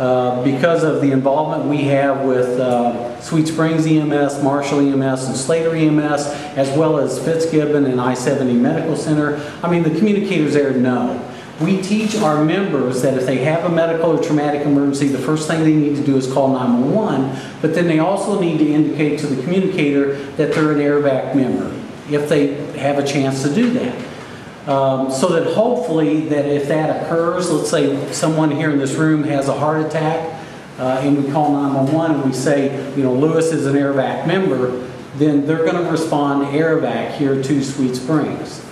uh, because of the involvement we have with uh, Sweet Springs EMS, Marshall EMS, and Slater EMS, as well as Fitzgibbon and I-70 Medical Center. I mean, the communicators there know. We teach our members that if they have a medical or traumatic emergency, the first thing they need to do is call 911, but then they also need to indicate to the communicator that they're an Air Evac member, if they have a chance to do that. Um, so that hopefully that if that occurs, let's say someone here in this room has a heart attack, uh, and we call 911 and we say, you know, Lewis is an Air Evac member, then they're going to respond Air Evac here to Sweet Springs.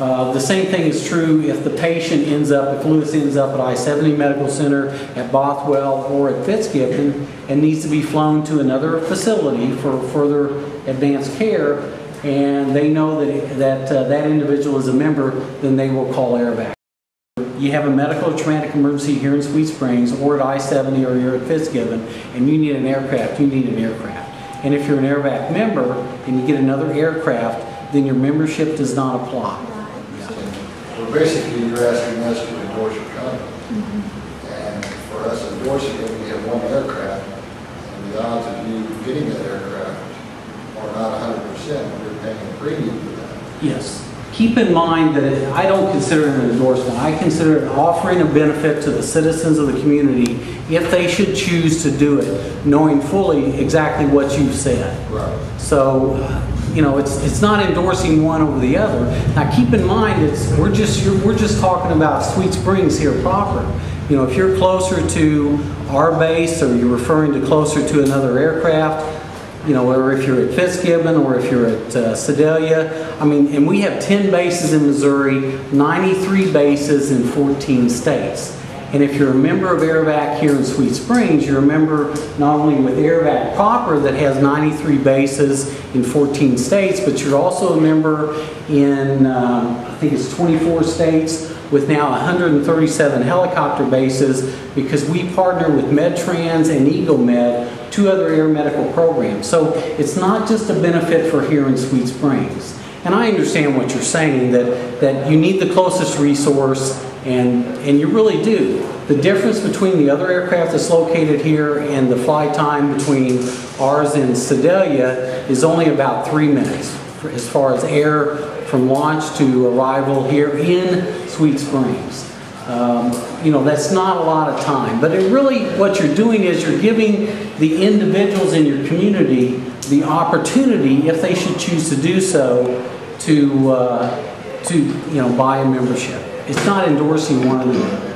Uh, the same thing is true if the patient ends up, if Lewis ends up at I-70 Medical Center, at Bothwell, or at Fitzgibbon, and needs to be flown to another facility for further advanced care, and they know that that, uh, that individual is a member, then they will call Air Evac. You have a medical traumatic emergency here in Sweet Springs, or at I-70, or you're at Fitzgibbon, and you need an aircraft, you need an aircraft. And if you're an Air Evac member, and you get another aircraft, then your membership does not apply. So basically, you're asking us to endorse your contract. And for us endorsing it, we have one aircraft, and the odds of you getting that aircraft percent, you're paying a premium for that. Yes. Keep in mind that it- I don't consider it an endorsement. I consider it offering a benefit to the citizens of the community if they should choose to do it, knowing fully exactly what you've said. Right. So, uh, you know, it's, it's not endorsing one over the other. Now, keep in mind, it's, we're just, you're, we're just talking about Sweet Springs here proper. You know, if you're closer to our base, or you're referring to closer to another aircraft, you know, or if you're at Fitzgibbon, or if you're at uh, Sedalia, I mean, and we have 10 bases in Missouri, 93 bases in 14 states. And if you're a member of Air Evac here in Sweet Springs, you're a member not only with Air Evac proper that has 93 bases in 14 states, but you're also a member in, um, I think it's 24 states with now 137 helicopter bases because we partner with MedTrans and EagleMed, two other air medical programs. So it's not just a benefit for here in Sweet Springs. And I understand what you're saying, that, that you need the closest resource, and, and you really do. The difference between the other aircraft that's located here and the flight time between ours and Sedalia is only about three minutes as far as air from launch to arrival here in Sweet Springs. Um, You know, that's not a lot of time, but it really, what you're doing is you're giving the individuals in your community the opportunity, if they should choose to do so, to, uh, to, you know, buy a membership. It's not endorsing one of the other.